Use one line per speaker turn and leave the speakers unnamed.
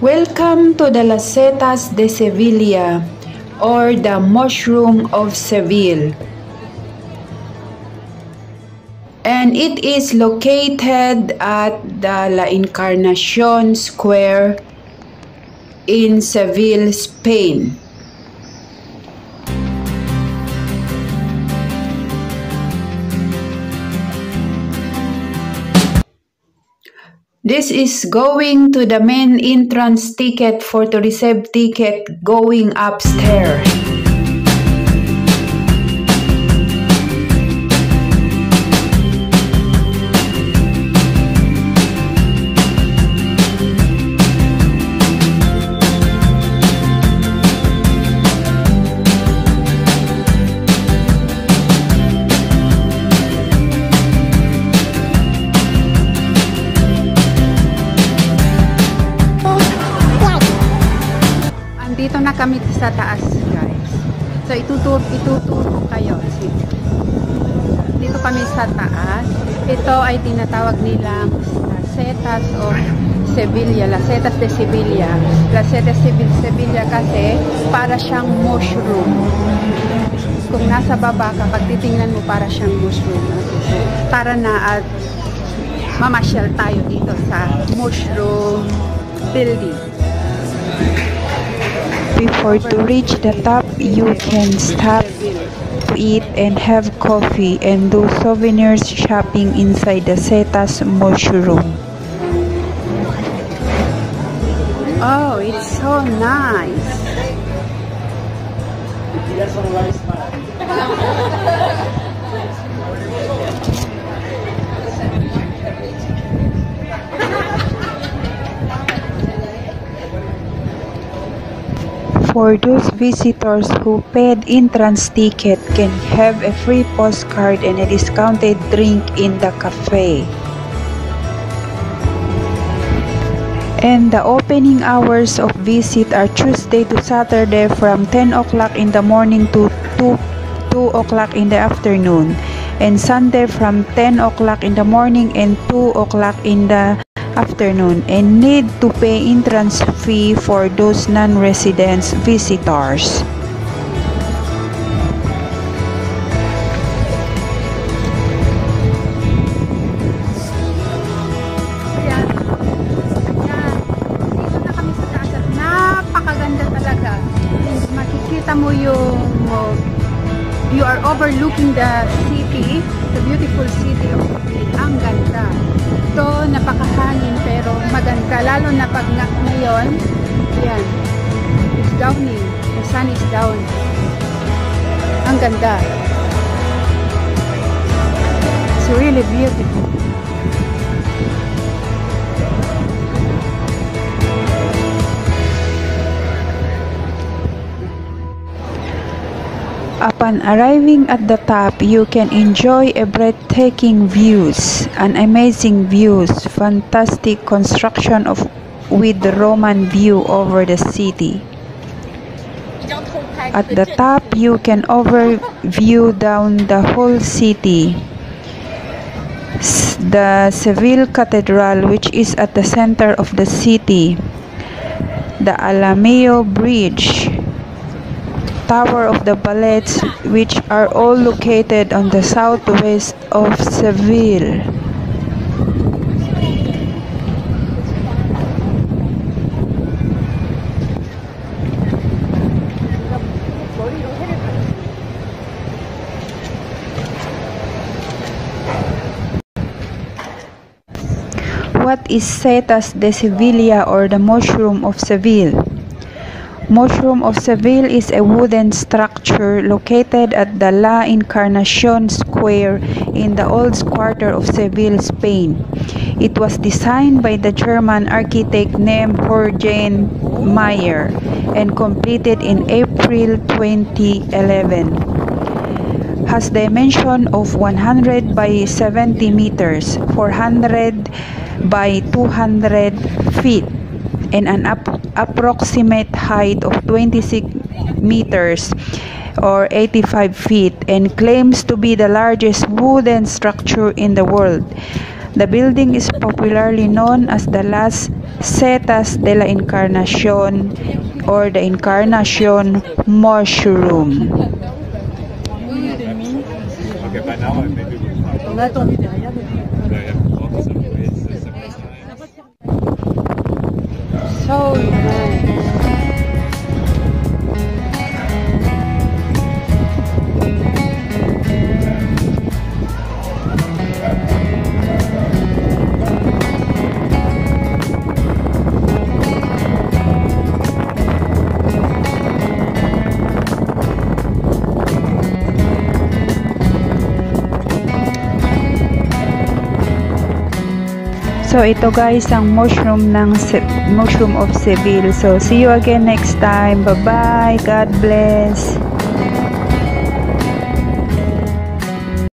Welcome to the Las Setas de Sevilla or the Mushroom of Seville. And it is located at the La Encarnacion Square in Seville, Spain. This is going to the main entrance ticket for to receive ticket going upstairs.
Andito na kami sa taas, guys. So, ituturo, ituturo kayo. Dito kami sa taas. Ito ay tinatawag nilang Lacetas of Sevilla. Lacetas de Sevilla. Lacetas de Sevilla kasi para siyang mushroom. Kung nasa baba ka, pag titingnan mo para siyang mushroom. Tara na at mamasyal tayo dito sa mushroom building.
Before to reach the top, you can stop to eat and have coffee and do souvenirs shopping inside the Setas Mushroom.
Oh, it's so nice.
For those visitors who paid entrance ticket can have a free postcard and a discounted drink in the cafe. And the opening hours of visit are Tuesday to Saturday from 10 o'clock in the morning to 2, 2 o'clock in the afternoon. And Sunday from 10 o'clock in the morning and 2 o'clock in the afternoon. And need to pay entrance fee for those non-residents visitors.
Ayan. Ayan. Dito na kami sa taas at napakaganda talaga. And makikita mo yung oh, you are overlooking the city, the beautiful city of Madrid. Ang ganda. Ito, napakahangin pero maganda. Lalo na pag ngayon, yan, it's downing. The sun is down. Ang ganda. It's really beautiful.
Upon arriving at the top, you can enjoy a breathtaking views, an amazing views, fantastic construction of with the Roman view over the city. At the top, you can overview down the whole city. The Seville Cathedral, which is at the center of the city. The Alamillo Bridge, Tower of the Ballets, which are all located on the southwest of Seville. What is Setas de Sevilla or the mushroom of Seville? Mushroom of Seville is a wooden structure located at the La Encarnacion Square in the old quarter of Seville, Spain. It was designed by the German architect named Jürgen Mayer and completed in April 2011. Has dimension of 100 by 70 meters, 400 by 200 feet and an ap- approximate height of 26 meters or 85 feet and claims to be the largest wooden structure in the world. The building is popularly known as the Las Setas de la Encarnacion or the Encarnacion Mushroom.
Okay,
So
So ito guys ang mushroom ng mushroom of Seville. So see you again next time. Bye-bye. God bless.